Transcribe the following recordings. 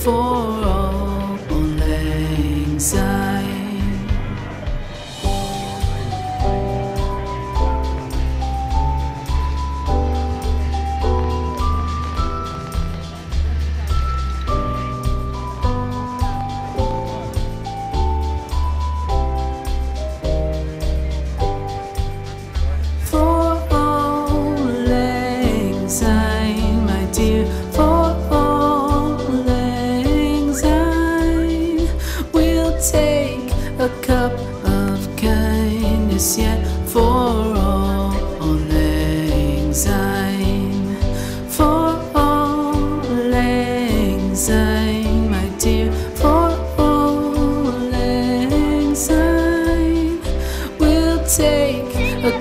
for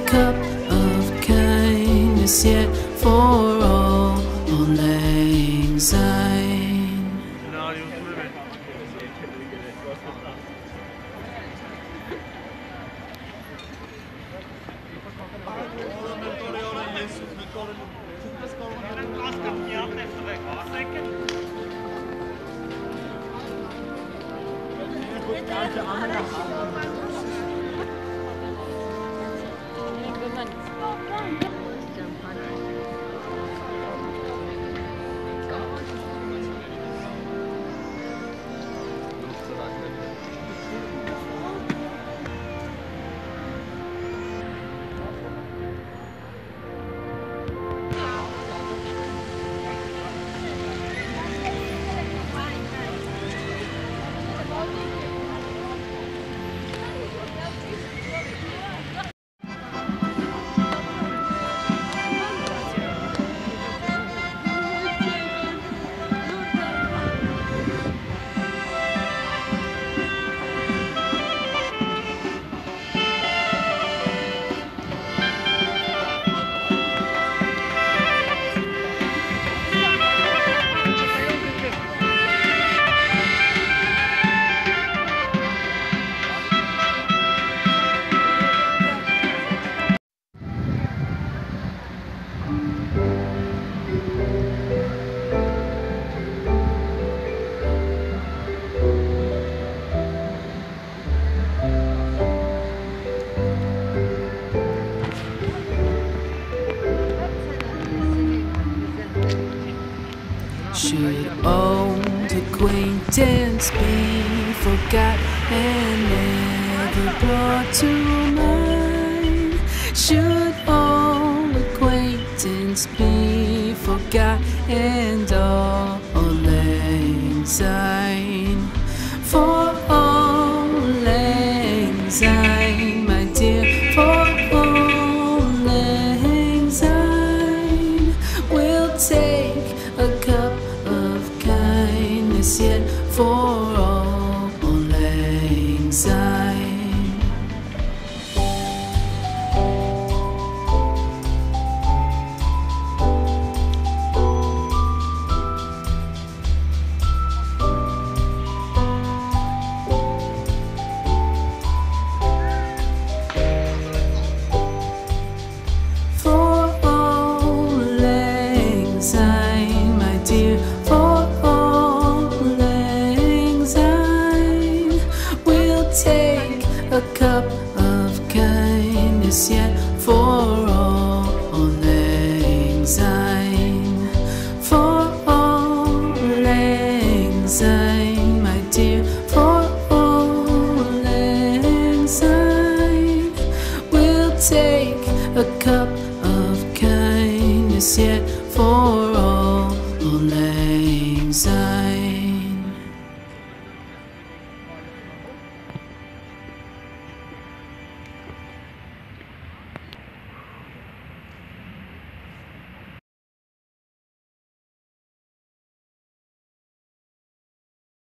cup of kindness yet for auld lang syne. Should old acquaintance be forgot and never brought to mind? Should old acquaintance be forgot and auld lang lang. For all syne, my dear, for auld lang syne, we'll take a cup of kindness yet for all syne.